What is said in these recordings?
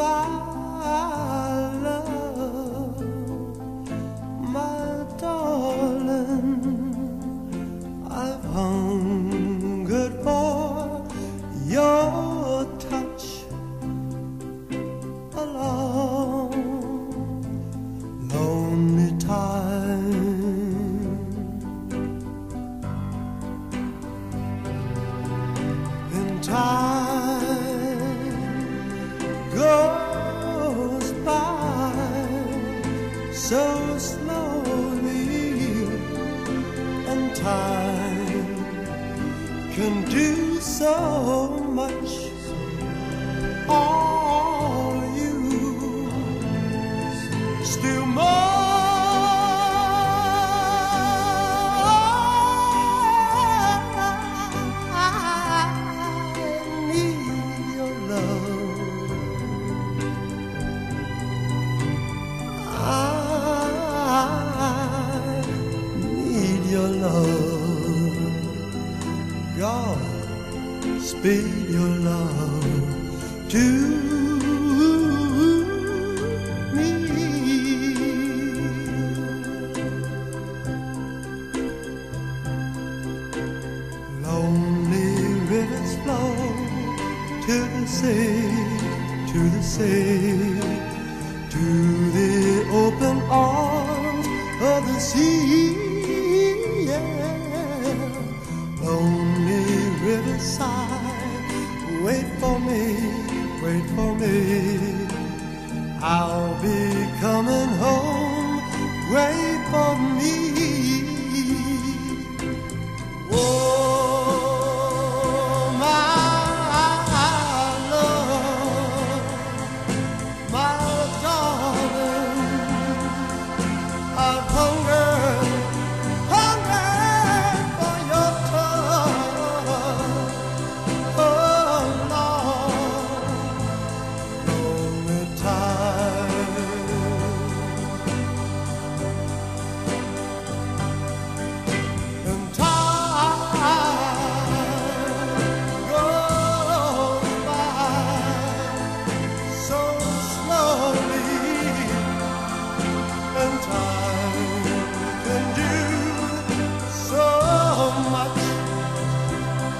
my love, my darling. I've hungered for your touch lonely. In time time can do so much. Are love. God, speed your love to me. Lonely rivers flow to the sea, to the sea, to the open arms of the sea. Lonely riverside, wait for me, wait for me. I'll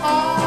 Are